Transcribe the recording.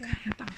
看一下档。